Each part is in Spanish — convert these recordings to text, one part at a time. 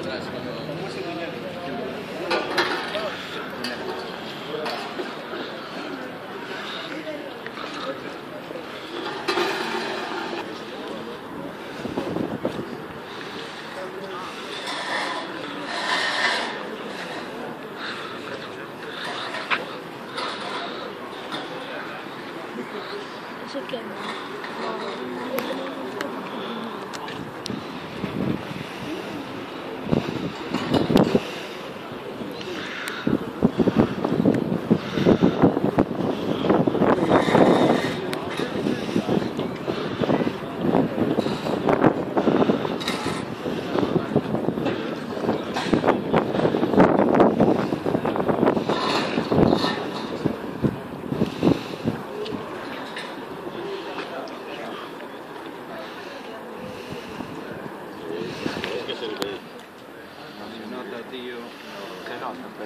願いします。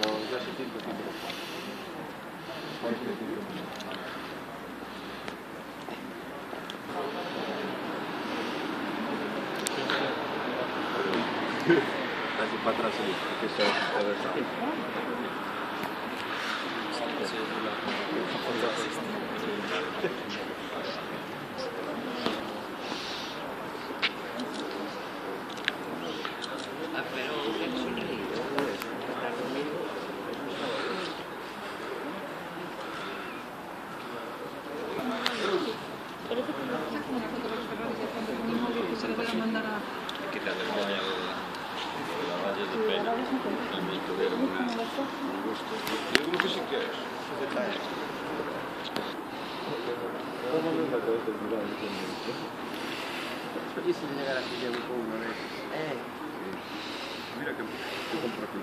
Pero yo sí que. Casi para atrás, sí, verdad. Quitarle 떠보는 가져도 누가 안 되는지. 있으면 내가 나중에 보고 오면은. 에. 우리랑 좀 조금 부럽게.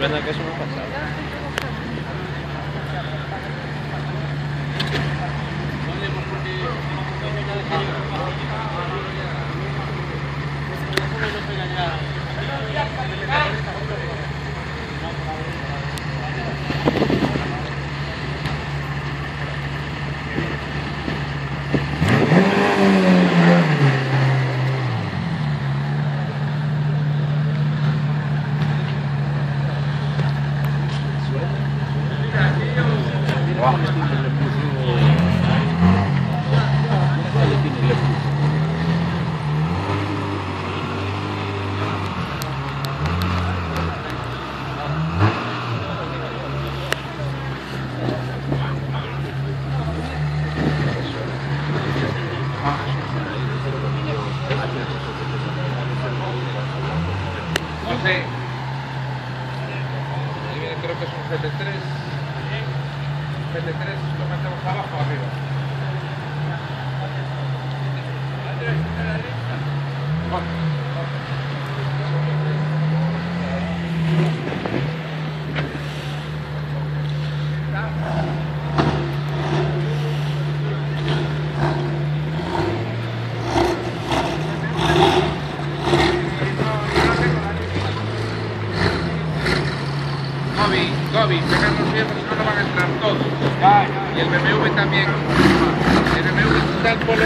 Suena que NMV, está polo.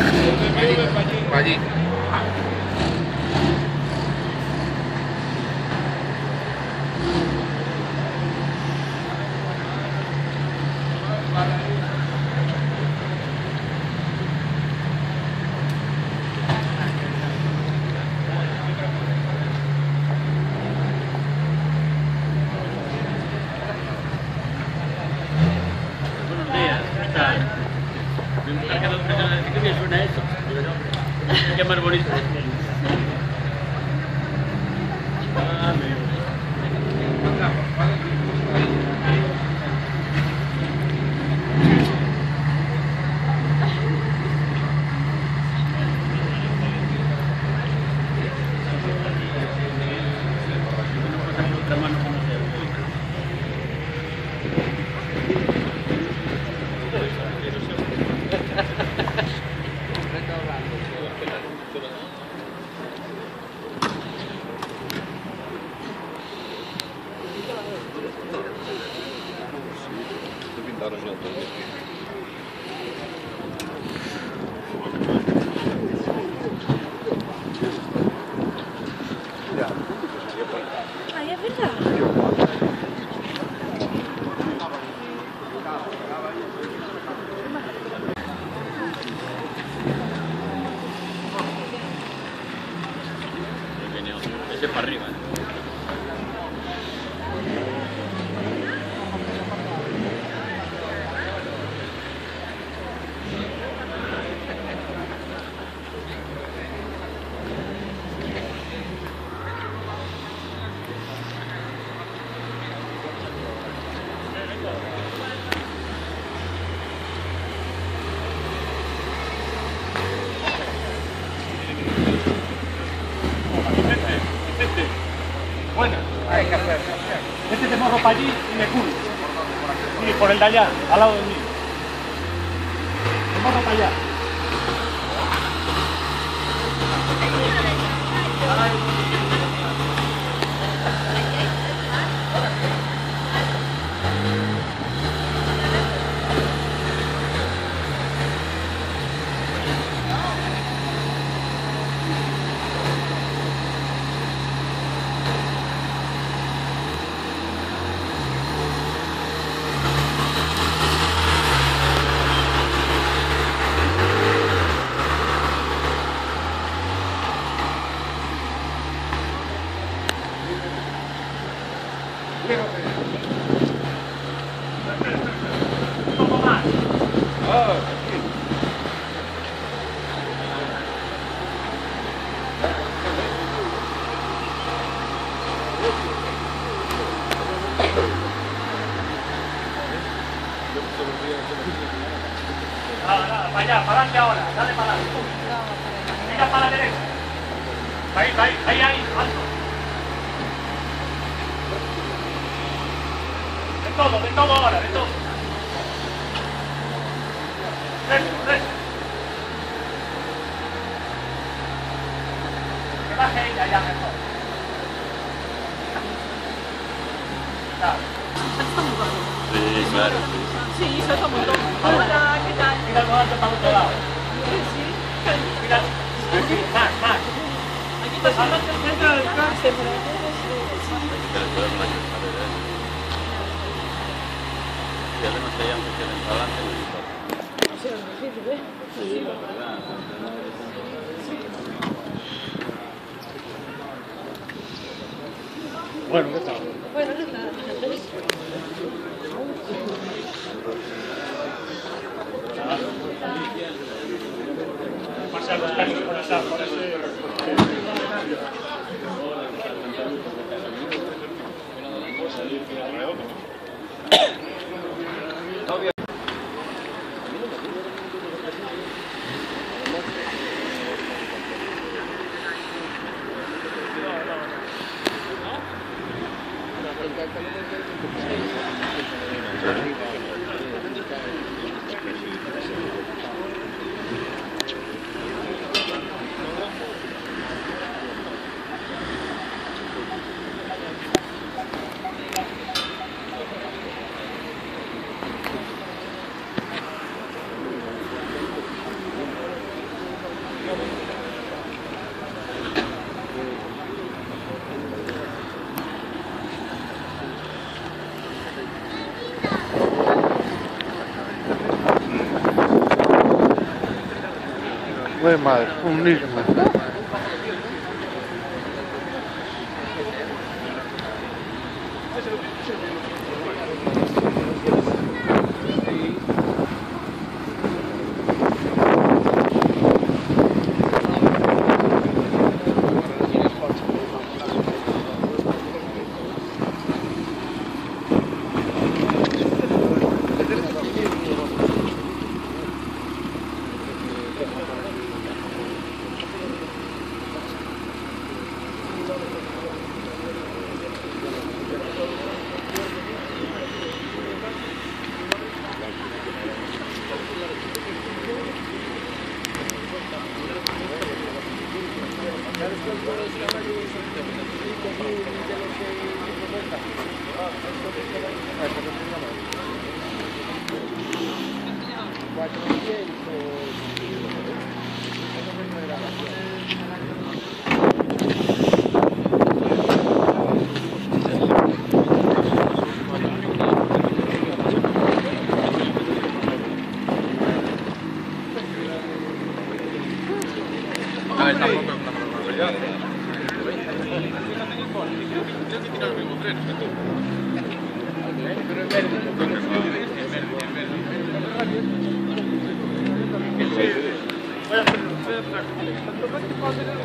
para allí y me curo. Mire, por el de allá, al lado de mí. Me pasa para allá. Espérate. Bueno, ¿qué tal? Bueno, ¿qué tal? Los problema, comunismo. Né? yapacaksın. Köpek ifadeleri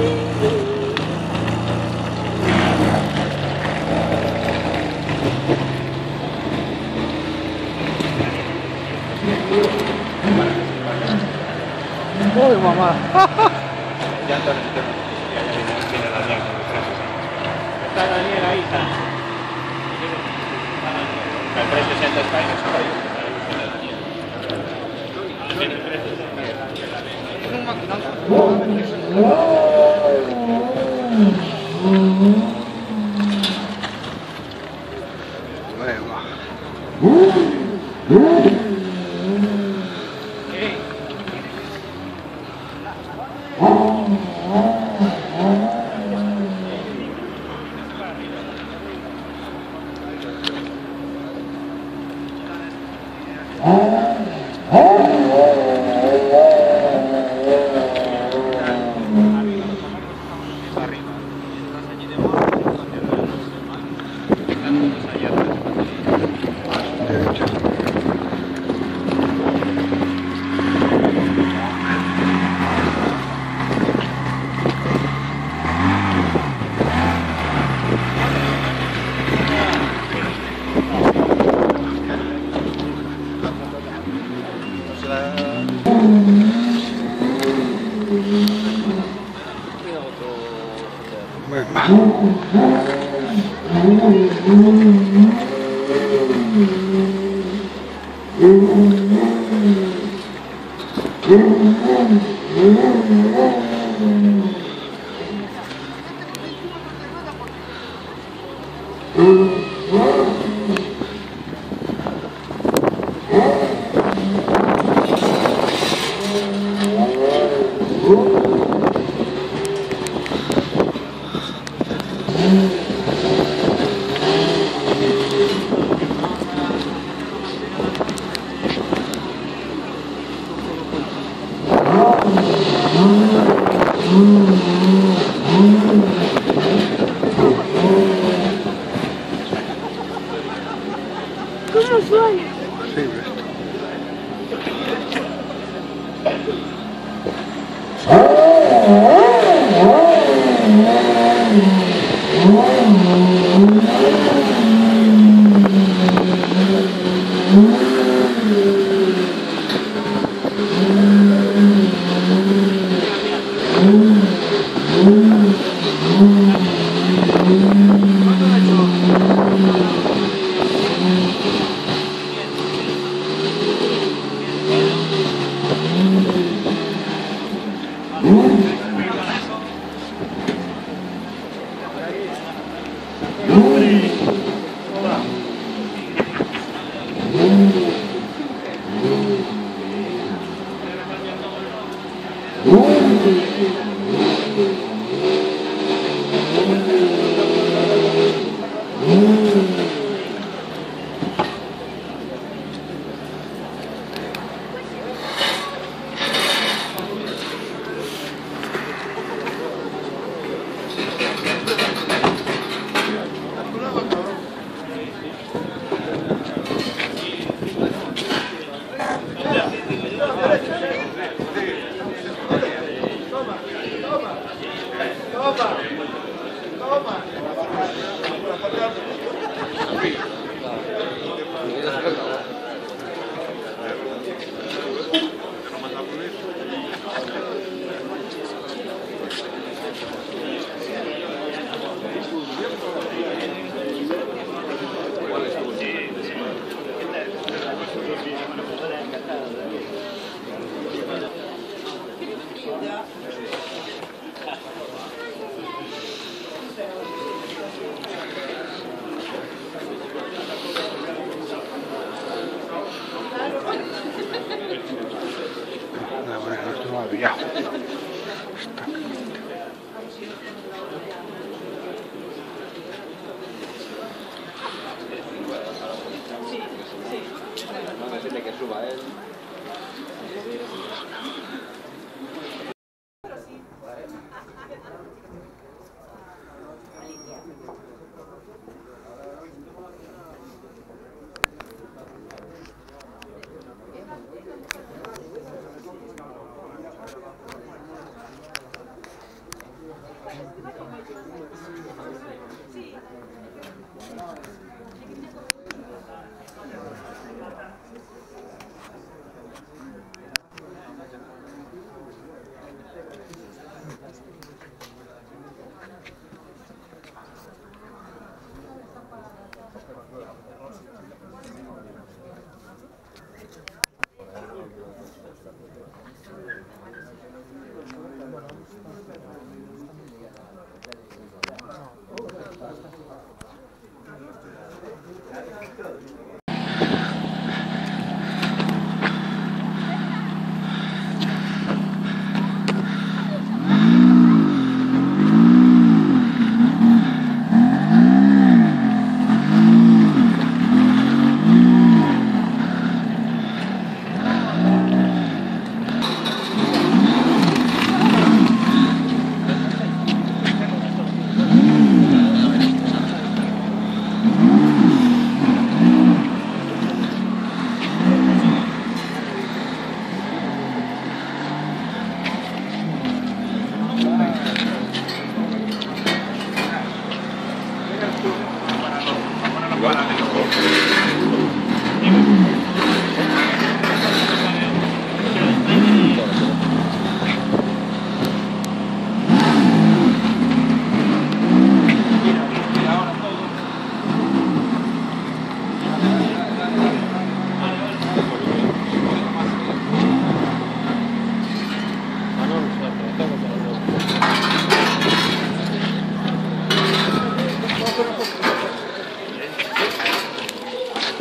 Uy,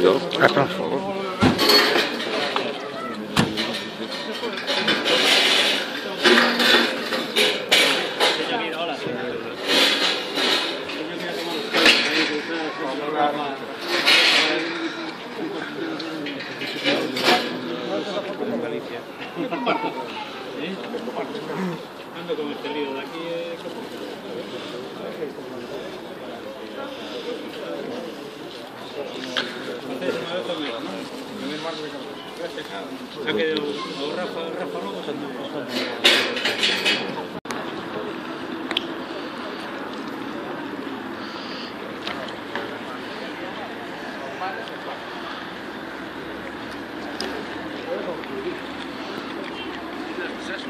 legal. Ah, tá. eso?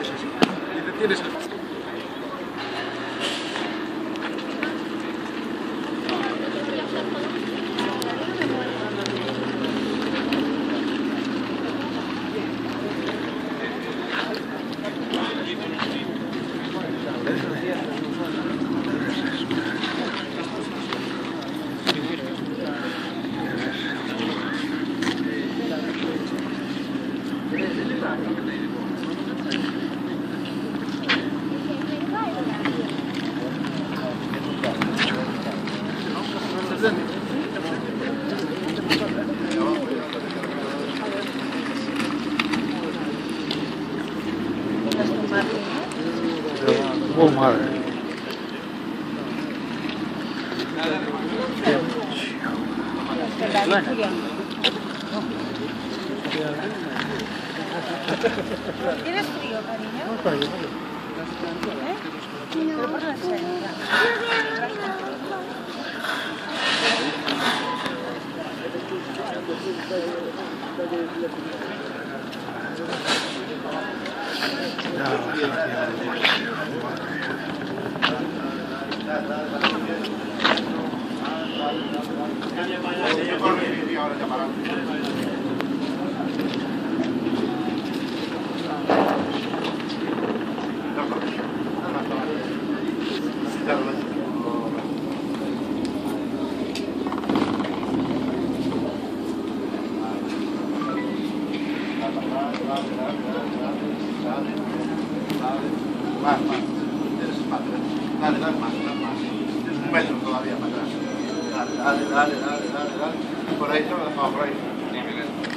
¿Es así? Dice, tienes el... ¿Tienes frío, cariño? ¿Eh? Pero por la señora. Más, más. Dale, dale más, dale más. Un metro todavía para atrás. Dale, dale, dale, dale, dale. Por ahí, ¿no? No, por ahí. Aquí en